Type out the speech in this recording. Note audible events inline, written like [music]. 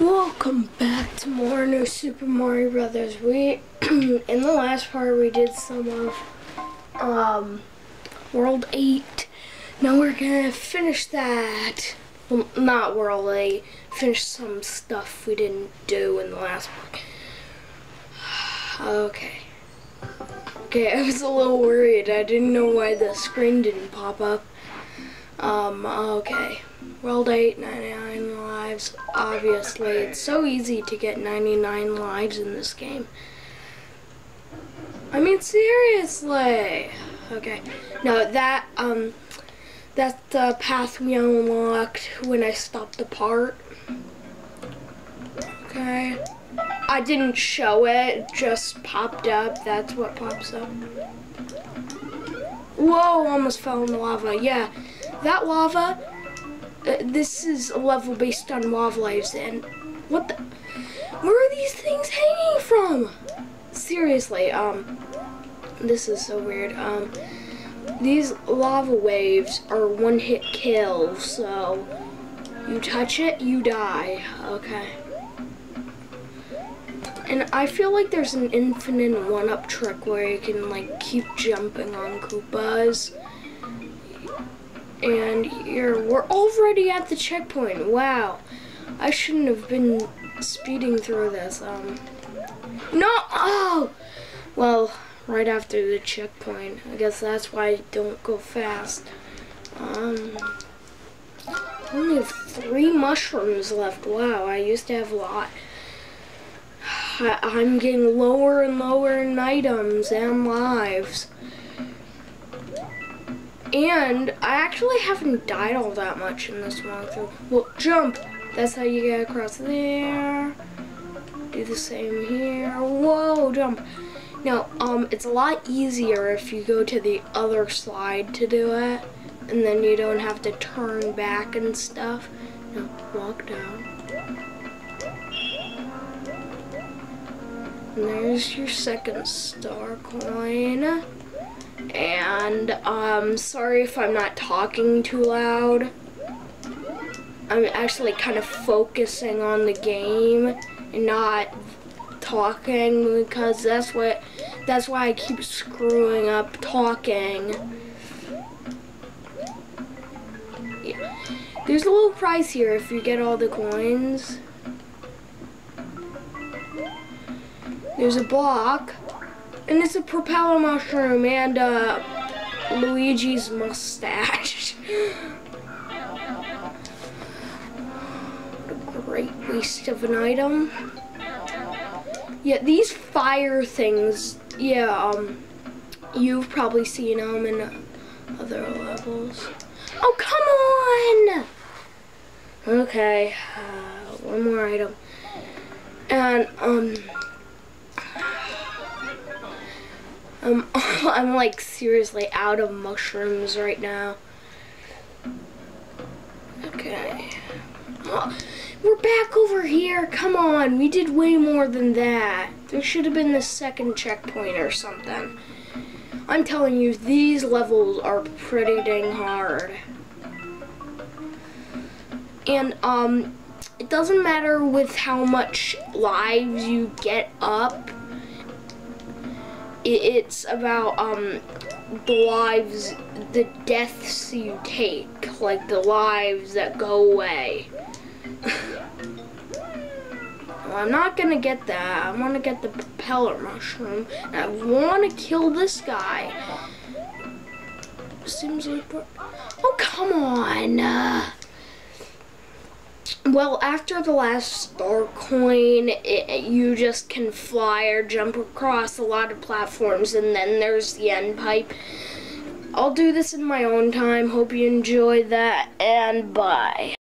Welcome back to more new Super Mario Brothers. We [clears throat] in the last part we did some of um, World 8. Now we're gonna finish that. Well, not World 8. Finish some stuff we didn't do in the last part. [sighs] Okay. Okay, I was a little worried. I didn't know why the screen didn't pop up. Um, okay. World 8, 99 lives. Obviously, it's so easy to get 99 lives in this game. I mean, seriously. Okay. No, that, um, that's the path we unlocked when I stopped the part. Okay. I didn't show it, it just popped up. That's what pops up. Whoa, almost fell in the lava. Yeah, that lava uh, this is a level based on lava lives and what the where are these things hanging from? Seriously um this is so weird. Um these lava waves are one hit kill so you touch it you die okay. And I feel like there's an infinite one-up trick where you can like keep jumping on Koopas and you're we're already at the checkpoint. Wow. I shouldn't have been speeding through this. Um No oh well right after the checkpoint. I guess that's why I don't go fast. Um only have three mushrooms left. Wow, I used to have a lot. [sighs] I, I'm getting lower and lower in items and lives. And I actually haven't died all that much in this walkthrough. Well, jump. That's how you get across there. Do the same here. Whoa, jump. Now, um, it's a lot easier if you go to the other slide to do it. And then you don't have to turn back and stuff. No, walk down. And there's your second star coin. And um, sorry if I'm not talking too loud. I'm actually kind of focusing on the game and not talking because that's what that's why I keep screwing up talking. Yeah. There's a little prize here if you get all the coins. There's a block. And it's a propeller mushroom and uh, Luigi's mustache. what a great waste of an item. Yeah, these fire things, yeah, um, you've probably seen them in other levels. Oh, come on! Okay, uh, one more item. And, um, Um, [laughs] I'm like seriously out of mushrooms right now. Okay. Oh, we're back over here. Come on. We did way more than that. There should have been the second checkpoint or something. I'm telling you, these levels are pretty dang hard. And, um, it doesn't matter with how much lives you get up it's about um the lives, the deaths you take, like the lives that go away. well, [laughs] I'm not gonna get that. I want to get the propeller mushroom. And I want to kill this guy. Seems like, oh come on. Well, after the last star coin, it, you just can fly or jump across a lot of platforms, and then there's the end pipe. I'll do this in my own time. Hope you enjoy that, and bye.